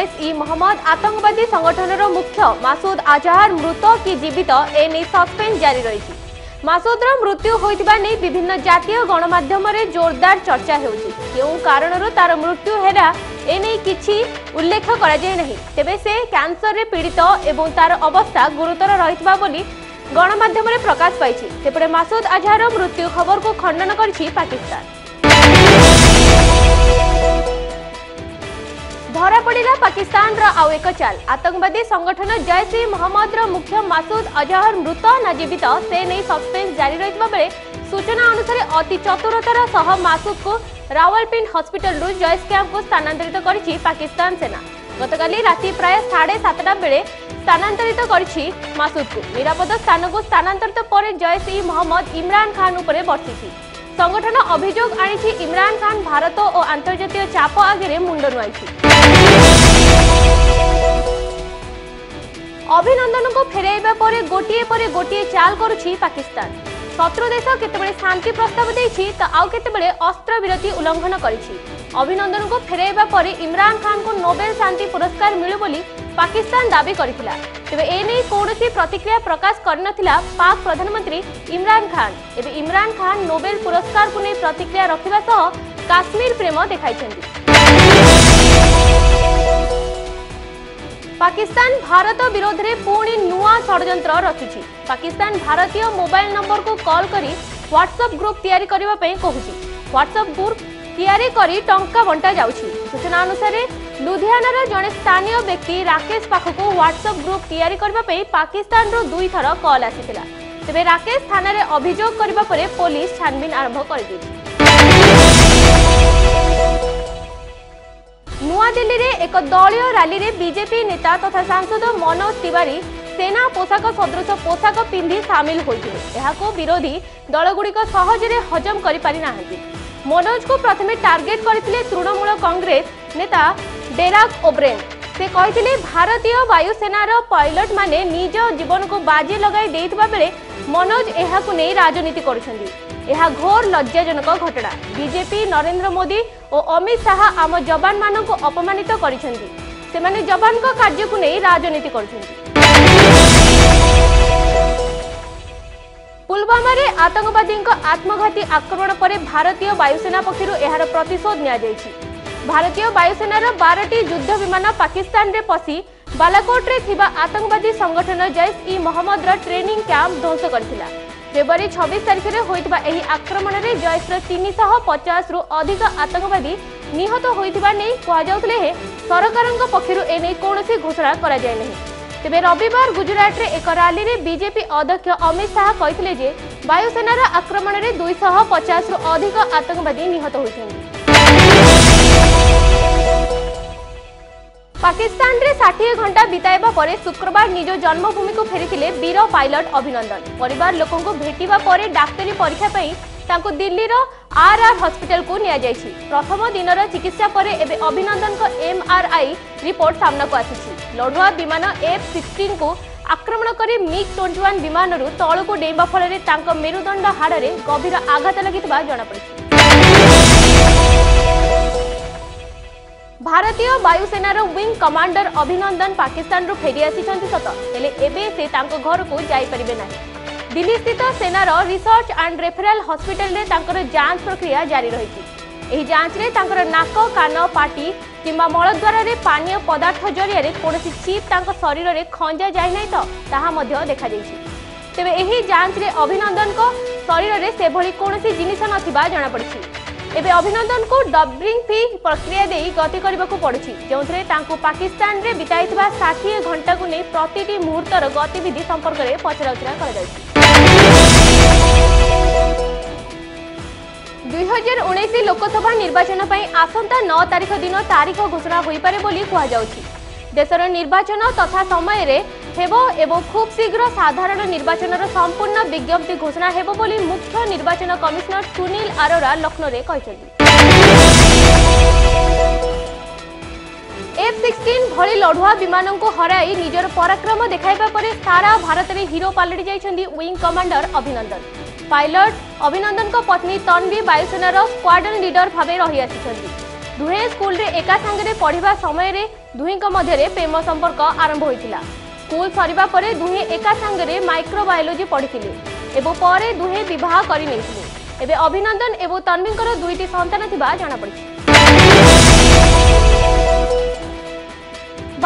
জৈশ ই মহম্মদ আতঙ্কবাদী সংগঠনর মুখ্য মাসুদ আজাহার মৃত কি জীবিত এনে সসপেন্স জারি রয়েছে মাসুদর মৃত্যু হয়েছে নিয়ে বিভিন্ন জাতীয় গণমাধ্যমে জোরদার চর্চা হচ্ছে কেউ কারণর তার মৃত্যু হেলা এনে কিছু উল্লেখ করা যায় না তবে সে ক্যান্সরের পীড়িত এবং তার অবস্থা গুরুতর রয়েছে বলে গণমাধ্যমে প্রকাশ পাইছে সেপটে মাসুদ আজহার মৃত্যু খবরক খণ্ডন করেছে পাকিস্তান ପଡ଼ିଲା ପାକିସ୍ତାନର ଆଉ ଏକ ଚାଲ ଆତଙ୍କବାଦୀ ସଂଗଠନ ଜୈସ ଇ ମହମ୍ମଦର ମୁଖ୍ୟ ମାସୁଦ ଅଜହର ମୃତ ନା ଜୀବିତ ସେ ନେଇ ସସ୍ପେନ୍ସ ଜାରି ରହିଥିବା ବେଳେ ସୂଚନା ଅନୁସାରେ ଅତି ଚତୁରତାର ସହ ମାସୁଦକୁ ରାୱଲପିଣ୍ଡ ହସ୍ପିଟାଲରୁ ଜୈସ କ୍ୟାମ୍ପକୁ ସ୍ଥାନାନ୍ତରିତ କରିଛି ପାକିସ୍ତାନ ସେନା ଗତକାଲି ରାତି ପ୍ରାୟ ସାଢ଼େ ସାତଟା ବେଳେ স্থানান্তরিত করেছি মাসুদকে নিরাপদ স্থানকু স্থানান্তরিত পরে জয়স ই মহম্মদ ইমরান খান উপরে বর্ষিছি সংগঠন অভিযোগ আনিছি ইমরান খান ভারত ও আন্তর্জাতীয় চাপ আগে মুন্ড নুয়াইছি অভিনন্দনকে ফেরাইবা পরে গোটিয়ে পরে গোটিয়ে চাল করুছি পাকিস্তান শত্রু দেশ কেতবে শান্তি প্রস্তাব দিয়েছি তো আউ কেতবে অস্ত্রবিরতি উল্লঙ্ঘন করেছি অভিনন্দনকে ফেরাইবা পরে ইমরান খানকে নোবেল শান্তি পুরস্কার মিলু বলে পাকিস্তান দাবি করেছিল ତେବେ ଏନେଇ କୌଣସି ପ୍ରତିକ୍ରିୟା ପ୍ରକାଶ କରିନଥିଲା ପାକ୍ ପ୍ରଧାନମନ୍ତ୍ରୀ ଇମ୍ରାନ୍ ଖାନ୍ ଏବେ ଇମ୍ରାନ୍ ଖାନ୍ ନୋବେଲ ପୁରସ୍କାରକୁ ନେଇ ପ୍ରତିକ୍ରିୟା ରଖିବା ସହ କାଶ୍ମୀର ପ୍ରେମ ଦେଖାଇଛନ୍ତି ପାକିସ୍ତାନ ଭାରତ ବିରୋଧରେ ପୁଣି ନୂଆ ଷଡ଼ଯନ୍ତ୍ର ରଚିଛି ପାକିସ୍ତାନ ଭାରତୀୟ ମୋବାଇଲ ନମ୍ବରକୁ କଲ୍ କରି ହ୍ୱାଟ୍ସଆପ୍ ଗ୍ରୁପ୍ ତିଆରି କରିବା ପାଇଁ କହୁଛି ହ୍ୱାଟ୍ସଆପ୍ ଗ୍ରୁପ୍ ତିଆରି କରି ଟଙ୍କା ବଣ୍ଟା ଯାଉଛି ସୂଚନା ଅନୁସାରେ ଲୁଧିଆନାର ଜଣେ ସ୍ଥାନୀୟ ବ୍ୟକ୍ତି ରାକେଶ ପାଖକୁ ହ୍ୱାଟ୍ସଆପ୍ ଗ୍ରୁପ୍ ତିଆରି କରିବା ପାଇଁ ପାକିସ୍ତାନରୁ ଦୁଇଥର କଲ୍ ଆସିଥିଲା ତେବେ ରାକେଶ ଥାନାରେ ଅଭିଯୋଗ କରିବା ପରେ ପୋଲିସ ଛାନଭିନ ଆରମ୍ଭ କରିଦେଇଛି ନୂଆଦିଲ୍ଲୀରେ ଏକ ଦଳୀୟ ରାଲିରେ ବିଜେପି ନେତା ତଥା ସାଂସଦ ମନୋଜ ତିୱାରୀ সেনা পোশাক সদৃশ পোশাক পিধি সামিল হয়েছিল এখন বিরোধী দলগুড়ি সহজে হজম করে পারি না ମନୋଜଙ୍କୁ ପ୍ରଥମେ ଟାର୍ଗେଟ୍ କରିଥିଲେ ତୃଣମୂଳ କଂଗ୍ରେସ ନେତା ଡେରାକ୍ ଓବ୍ରେନ୍ ସେ କହିଥିଲେ ଭାରତୀୟ ବାୟୁସେନାର ପାଇଲଟମାନେ ନିଜ ଜୀବନକୁ ବାଜି ଲଗାଇ ଦେଇଥିବା ବେଳେ ମନୋଜ ଏହାକୁ ନେଇ ରାଜନୀତି କରୁଛନ୍ତି ଏହା ଘୋର ଲଜ୍ଜାଜନକ ଘଟଣା ବିଜେପି ନରେନ୍ଦ୍ର ମୋଦି ଓ ଅମିତ ଶାହା ଆମ ଯବାନମାନଙ୍କୁ ଅପମାନିତ କରିଛନ୍ତି ସେମାନେ ଯବାନଙ୍କ କାର୍ଯ୍ୟକୁ ନେଇ ରାଜନୀତି କରୁଛନ୍ତି ପୁଲୱାମାରେ ଆତଙ୍କବାଦୀଙ୍କ ଆତ୍ମଘାତୀ ଆକ୍ରମଣ ପରେ ଭାରତୀୟ ବାୟୁସେନା ପକ୍ଷରୁ ଏହାର ପ୍ରତିଶୋଧ ନିଆଯାଇଛି ଭାରତୀୟ ବାୟୁସେନାର ବାରଟି ଯୁଦ୍ଧ ବିମାନ ପାକିସ୍ତାନରେ ପଶି ବାଲାକୋଟରେ ଥିବା ଆତଙ୍କବାଦୀ ସଂଗଠନ ଜୈଶ ଇ ମହମ୍ମଦର ଟ୍ରେନିଂ କ୍ୟାମ୍ପ ଧ୍ୱଂସ କରିଥିଲା ଫେବୃଆରୀ ଛବିଶ ତାରିଖରେ ହୋଇଥିବା ଏହି ଆକ୍ରମଣରେ ଜୈଶର ତିନିଶହ ପଚାଶରୁ ଅଧିକ ଆତଙ୍କବାଦୀ ନିହତ ହୋଇଥିବା ନେଇ କୁହାଯାଉଥିଲେ ହେଁ ସରକାରଙ୍କ ପକ୍ଷରୁ ଏନେଇ କୌଣସି ଘୋଷଣା କରାଯାଇ ନାହିଁ ତେବେ ରବିବାର ଗୁଜରାଟରେ ଏକ ରାଲିରେ ବିଜେପି ଅଧ୍ୟକ୍ଷ ଅମିତ ଶାହା କହିଥିଲେ ଯେ ବାୟୁସେନାର ଆକ୍ରମଣରେ ଦୁଇଶହ ପଚାଶରୁ ଅଧିକ ଆତଙ୍କବାଦୀ ନିହତ ହୋଇଛନ୍ତି ପାକିସ୍ତାନରେ ଷାଠିଏ ଘଣ୍ଟା ବିତାଇବା ପରେ ଶୁକ୍ରବାର ନିଜ ଜନ୍ମଭୂମିକୁ ଫେରିଥିଲେ ବୀର ପାଇଲଟ ଅଭିନନ୍ଦନ ପରିବାର ଲୋକଙ୍କୁ ଭେଟିବା ପରେ ଡାକ୍ତରୀ ପରୀକ୍ଷା ପାଇଁ ତାଙ୍କୁ ଦିଲ୍ଲୀର ଆର୍ ଆର୍ ହସ୍ପିଟାଲକୁ ନିଆଯାଇଛି ପ୍ରଥମ ଦିନର ଚିକିତ୍ସା ପରେ ଏବେ ଅଭିନନ୍ଦନଙ୍କ ଏମ୍ଆର୍ଆଇ ରିପୋର୍ଟ ସାମ୍ନାକୁ ଆସିଛି ଲଢୁଆ ବିମାନ ଏଫ୍ ସିକ୍ସଟିନ୍କୁ ଆକ୍ରମଣ କରି ମିଗ୍ ଟ୍ୱେଣ୍ଟି ୱାନ୍ ବିମାନରୁ ତଳକୁ ଡେଇଁବା ଫଳରେ ତାଙ୍କ ମେରୁଦଣ୍ଡ ହାଡ଼ରେ ଗଭୀର ଆଘାତ ଲାଗିଥିବା ଜଣାପଡ଼ିଛି ଭାରତୀୟ ବାୟୁସେନାର ୱିଙ୍ଗ କମାଣ୍ଡର ଅଭିନନ୍ଦନ ପାକିସ୍ତାନରୁ ଫେରି ଆସିଛନ୍ତି ସତ ହେଲେ ଏବେ ସେ ତାଙ୍କ ଘରକୁ ଯାଇପାରିବେ ନାହିଁ দিল্লীস্থিত সেনার রিসর্চ আন্ড রেফেরাল হসপিটালে তাঁর যাঞ্চ প্রক্রিয়া জারি রয়েছে এই যাঞ্চে তাঁর নাক কান পাটি কিংবা মলদ্বারে পানীয় পদার্থ জরিয়ে কৌশি চিপ তাঁর শরীরের খঞ্জা যাই না তো তাহা দেখাই তেবে এই যাঞ্চে অভিনন্দন শরীরের সেভাবে কৌশি জিনিস নথিবা জনাপড়ি এবে অভিনন্দনকু ডব্লিং ফি প্রক্রিয়া দিয়ে গতি করা পড়ুছি যে পাকিস্তানের বিতাই ষাঠিয়ে ঘণ্টাকে প্রতিটি মুহূর্তর গতিবিধি সম্পর্কের পচরাউচরা করা দুইহাজার উনিশ লোকসভা নির্বাচন পাই আসন্তা ন তারিখ দিন তারিখ ঘোষণা হইপারে বলে কুহযাচ্ছে দেশের নির্বাচন তথা সময়ের ହେବ ଏବଂ ଖୁବ୍ ଶୀଘ୍ର ସାଧାରଣ ନିର୍ବାଚନର ସମ୍ପୂର୍ଣ୍ଣ ବିଜ୍ଞପ୍ତି ଘୋଷଣା ହେବ ବୋଲି ମୁଖ୍ୟ ନିର୍ବାଚନ କମିଶନର ସୁନୀଲ ଆରୋରା ଲକ୍ଷ୍ନୌରେ କହିଛନ୍ତି ଏଫ୍ ସିକ୍ସଟିନ୍ ଭଳି ଲଢୁଆ ବିମାନଙ୍କୁ ହରାଇ ନିଜର ପରାକ୍ରମ ଦେଖାଇବା ପରେ ସାରା ଭାରତରେ ହିରୋ ପାଲଟି ଯାଇଛନ୍ତି ୱିଙ୍ଗ୍ କମାଣ୍ଡର ଅଭିନନ୍ଦନ ପାଇଲଟ ଅଭିନନ୍ଦନଙ୍କ ପତ୍ନୀ ତନ୍ବି ବାୟୁସେନାର ସ୍କ୍ୱାଡ୍ରନ୍ ଲିଡର ଭାବେ ରହିଆସିଛନ୍ତି ଦୁହେଁ ସ୍କୁଲରେ ଏକା ସାଙ୍ଗରେ ପଢ଼ିବା ସମୟରେ ଦୁହିଁଙ୍କ ମଧ୍ୟରେ ପ୍ରେମ ସମ୍ପର୍କ ଆରମ୍ଭ ହୋଇଥିଲା ସ୍କୁଲ ସରିବା ପରେ ଦୁହେଁ ଏକା ସାଙ୍ଗରେ ମାଇକ୍ରୋବାୟୋଲୋଜି ପଢ଼ିଥିଲେ ଏବଂ ପରେ ଦୁହେଁ ବିବାହ କରି ନେଇଥିଲେ ଏବେ ଅଭିନନ୍ଦନ ଏବଂ ତନ୍ବିଙ୍କର ଦୁଇଟି ସନ୍ତାନ ଥିବା ଜଣାପଡ଼ିଛି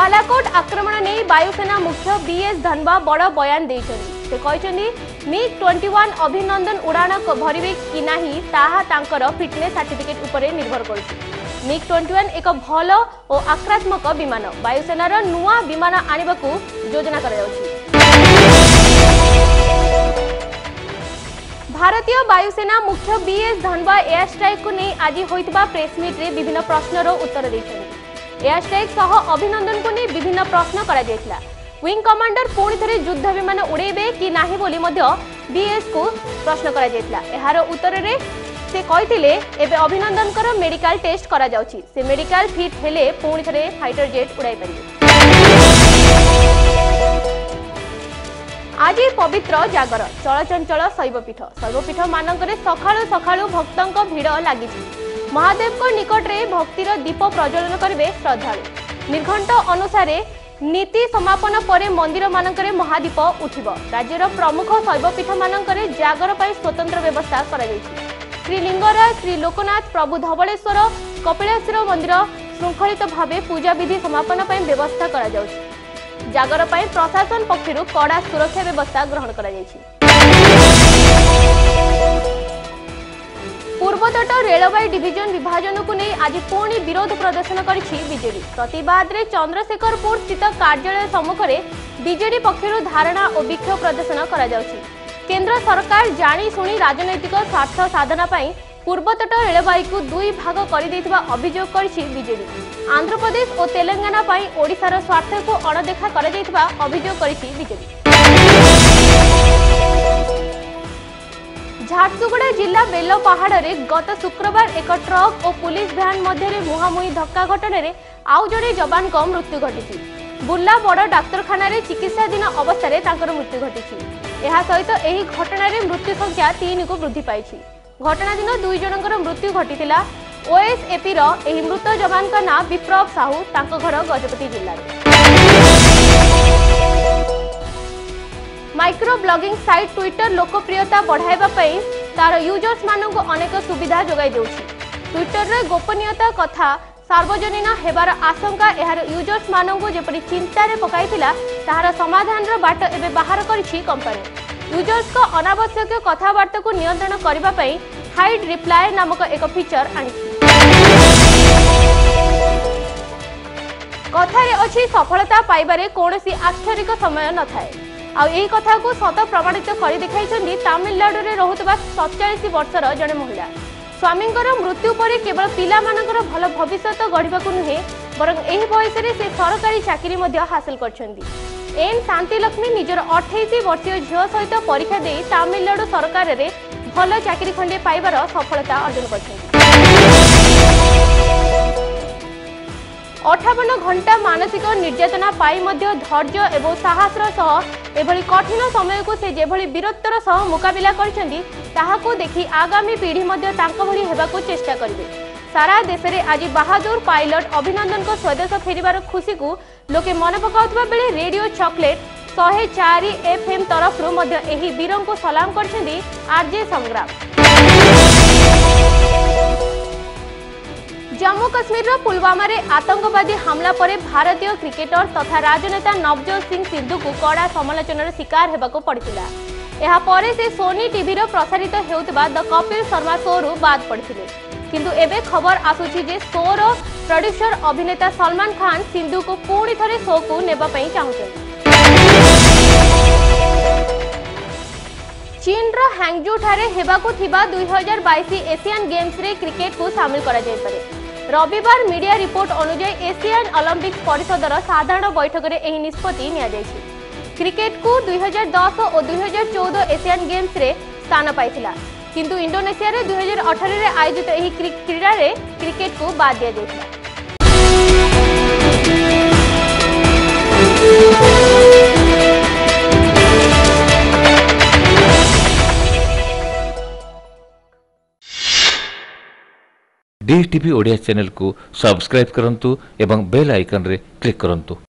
ବାଲାକୋଟ ଆକ୍ରମଣ ନେଇ ବାୟୁସେନା ମୁଖ୍ୟ ବିଏସ୍ ଧନୱା ବଡ଼ ବୟାନ ଦେଇଛନ୍ତି ସେ କହିଛନ୍ତି ମିଗ୍ ଟ୍ୱେଣ୍ଟି ୱାନ୍ ଅଭିନନ୍ଦନ ଉଡ଼ାଣ ଭରିବେ କି ନାହିଁ ତାହା ତାଙ୍କର ଫିଟ୍ନେସ୍ ସାର୍ଟିଫିକେଟ୍ ଉପରେ ନିର୍ଭର କରୁଛି ମିଗ୍ ଟ୍ୱେଣ୍ଟି ୱାନ୍ ଏକ ଭଲ ଓ ଆକ୍ରାତ୍ମକ ବିମାନ ବାୟୁସେନାର ନୂଆ ବିମାନ ଆଣିବାକୁ ଯୋଜନା କରାଯାଉଛି ଭାରତୀୟ ବାୟୁସେନା ମୁଖ୍ୟ ବିଏସ୍ ଧନୱା ଏୟାର ଷ୍ଟ୍ରାଇକ୍କୁ ନେଇ ଆଜି ହୋଇଥିବା ପ୍ରେସ୍ମିଟ୍ରେ ବିଭିନ୍ନ ପ୍ରଶ୍ନର ଉତ୍ତର ଦେଇଛନ୍ତି ଏୟାର ଷ୍ଟ୍ରାଇକ୍ ସହ ଅଭିନନ୍ଦନଙ୍କୁ ନେଇ ବିଭିନ୍ନ ପ୍ରଶ୍ନ କରାଯାଇଥିଲା ୱିଙ୍ଗ କମାଣ୍ଡର ପୁଣି ଥରେ ବିମାନ ଉଡ଼େଇବେ କି ନାହିଁ ବୋଲି ମଧ୍ୟ ଡିଏସ୍କୁ ପ୍ରଶ୍ନ କରାଯାଇଥିଲା ଏହାର ଉତ୍ତରରେ ସେ କହିଥିଲେ ଏବେ ଅଭିନନ୍ଦନଙ୍କର ମେଡିକାଲ ଟେଷ୍ଟ କରାଯାଉଛି ସେ ମେଡିକାଲ ଫିଟ୍ ହେଲେ ପୁଣି ଥରେ ଫାଇଟର ଜେଟ୍ ଉଡ଼ାଇ ପାରିବେ ଆଜି ପବିତ୍ର ଜାଗର ଚଳଚଞ୍ଚଳ ଶୈବପୀଠ ଶୈବପୀଠ ମାନଙ୍କରେ ସକାଳୁ ସକାଳୁ ଭକ୍ତଙ୍କ ଭିଡ଼ ଲାଗିଛି ମହାଦେବଙ୍କ ନିକଟରେ ଭକ୍ତିର ଦୀପ ପ୍ରଜ୍ୱଳନ କରିବେ ଶ୍ରଦ୍ଧାଳୁ ନିର୍ଘଣ୍ଟ ଅନୁସାରେ নীতি সমাপন পরে মন্দির মানকরে মহাদীপ উঠিব রাজ্যের প্রমুখ শৈবপীঠ মানকরে জাগর পাই স্বতন্ত্র ব্যবস্থা করা শ্রী লিঙ্গরাজ শ্রী লোকনাথ প্রভু ধবলেশ্বর কপিলেশ্বর মন্দির শৃঙ্খলিত ভাবে পূজাবিধি সমাপন পাই ব্যবস্থা করা যাচ্ছে জাগর পাই প্রশাসন পক্ষ কড়া সুরক্ষা ব্যবস্থা গ্রহণ করা যাই পূর্বতট রেলবাই ডিভিজন বিভাজনকু নেই আজ পুঁ বিরোধ প্রদর্শন করেছে বিজেডি প্রতবাদে চন্দ্রশেখরপুর স্থিত কার্যালয় সম্মুখে বিজেডি পক্ষ ধারণা ও বিক্ষোভ প্রদর্শন করা যাচ্ছে কেন্দ্র সরকার জাশুনি রাজনৈতিক স্বার্থ সাধনা পাই পূর্বতট রেলবাইকু দুই ভাগ করে অভিযোগ করেছে বিজেডি আন্ধ্রপ্রদেশ ও তেলেঙ্গানা পাই ওড়িশার স্বার্থকু অণদেখা করা অভিযোগ করেছে বিজেডি ঝারসুଗୁড়া জিলা বেলপাহাড়ে গত শুক্রবার এক ট্রক ও পুলিশ ভ্যান মধ্যে মুহামুহি ধক্কা ঘটনার আউ জনে যবান মৃত্যু ঘটিছে বুর্লা বড় ডাক্তারখানার চিকিৎসাধীন অবস্থায় তাঁর মৃত্যু ঘটিছে এসহিত এই ঘটনার মৃত্যু সংখ্যা তিনকু বৃদ্ধি পাইছে ঘটনা দিন দুই জনকর মৃত্যু ঘটি ওএসএপির এই মৃত যবান না বিপ্লব সাহু তাঁর ঘর গজপতি জেলার ମାଇକ୍ରୋ ବ୍ଲଗିଂ ସାଇଟ୍ ଟ୍ୱିଟର ଲୋକପ୍ରିୟତା ବଢ଼ାଇବା ପାଇଁ ତାର ୟୁଜର୍ସମାନଙ୍କୁ ଅନେକ ସୁବିଧା ଯୋଗାଇ ଦେଉଛି ଟ୍ୱିଟରରେ ଗୋପନୀୟତା କଥା ସାର୍ବଜନୀନ ହେବାର ଆଶଙ୍କା ଏହାର ୟୁଜର୍ସମାନଙ୍କୁ ଯେପରି ଚିନ୍ତାରେ ପକାଇଥିଲା ତାହାର ସମାଧାନର ବାଟ ଏବେ ବାହାର କରିଛି କମ୍ପାନୀ ୟୁଜର୍ସଙ୍କ ଅନାବଶ୍ୟକ କଥାବାର୍ତ୍ତାକୁ ନିୟନ୍ତ୍ରଣ କରିବା ପାଇଁ ହାଇଡ୍ ରିପ୍ଲାଏ ନାମକ ଏକ ଫିଚର ଆଣିଛି କଥାରେ ଅଛି ସଫଳତା ପାଇବାରେ କୌଣସି ଆକ୍ଷରିକ ସମୟ ନଥାଏ आई कथा को सत प्रमाणित कर देखते तामिलनाडु रोकवा सतचाश वर्षर जड़े महिला স্বামী মৃত্যু পরে কেবল পিলা ভাল ভবিষ্যৎ গড়া নুহে বরং এই বয়সে সে সরকারি চাকরি হাসিল করছেন এম শান্তিলক্ষ্মী নিজের অঠেইশ বর্ষীয় ঝিও সহ পরীক্ষা দিয়ে তামিলনাড়ু সরকারের ভাল চাকরি খণ্ডে পাইবার সফলতা অর্জন করছেন ଅଠାବନ ଘଣ୍ଟା ମାନସିକ ନିର୍ଯାତନା ପାଇ ମଧ୍ୟ ଧୈର୍ଯ୍ୟ ଏବଂ ସାହସର ସହ ଏଭଳି କଠିନ ସମୟକୁ ସେ ଯେଭଳି ବୀରତ୍ୱର ସହ ମୁକାବିଲା କରିଛନ୍ତି ତାହାକୁ ଦେଖି ଆଗାମୀ ପିଢ଼ି ମଧ୍ୟ ତାଙ୍କ ଭଳି ହେବାକୁ ଚେଷ୍ଟା କରିବେ ସାରା ଦେଶରେ ଆଜି ବାହାଦୁର ପାଇଲଟ ଅଭିନନ୍ଦନଙ୍କ ସ୍ୱଦେଶ ଫେରିବାର ଖୁସିକୁ ଲୋକେ ମନେ ପକାଉଥିବା ବେଳେ ରେଡିଓ ଚକୋଲେଟ୍ ଶହେ ଚାରି ଏଫ୍ଏମ୍ ତରଫରୁ ମଧ୍ୟ ଏହି ବୀରଙ୍କୁ ସଲାମ କରିଛନ୍ତି ଆର୍ଜେ ସଂଗ୍ରାମ জম্মু কাশ্মীরর পুলওয়ামারে আতঙ্কবাদী হামলা পরে ভারতীয় ক্রিকেটর তথা রাজনেতা নবজোত সিং সিদ্ধুকু কড়া সমালোচনার শিকার হওয়া পড়েছিল এরপরে সে সোনি টিভির প্রসারিত হেউতবা দ কপিল শর্মা শোরু বাদ পড়িলে কিন্তু এবে খবর আসুছি যে শোর প্রড্যুসর অভিনেতা সলমান খান সিন্ধুকু পুনি থরে শোকু নেবা পাই চাহুছেন চীনর হ্যাংজু ঠারে হেবাকু থিবা 2022 এশিয়ান গেমসরে ক্রিকেটকু সামিল করা যাইপারে রবিবার মিডিয়া রিপোর্ট অনুযায়ী এশিয়ান অলিম্পিক্স পরিষদর সাধারণ বৈঠকরে এই নিষ্পতি নিয়েছে ক্রিকেটকু দুই হাজার দশ ও দুই হাজার চৌদ এশিয়ান গেমসরে স্থান পাই কিন্তু ইন্ডোনেসিয়ার দুই হাজার অঠরের আয়োজিত এই ক্রীড়ার ক্রিকেটকু বাদ দিয়েছিল ଡିଟିଭି ଓଡ଼ିଆ ଚ୍ୟାନେଲକୁ ସବସ୍କ୍ରାଇବ୍ କରନ୍ତୁ ଏବଂ ବେଲ୍ ଆଇକନ୍ରେ କ୍ଲିକ୍ କରନ୍ତୁ